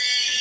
say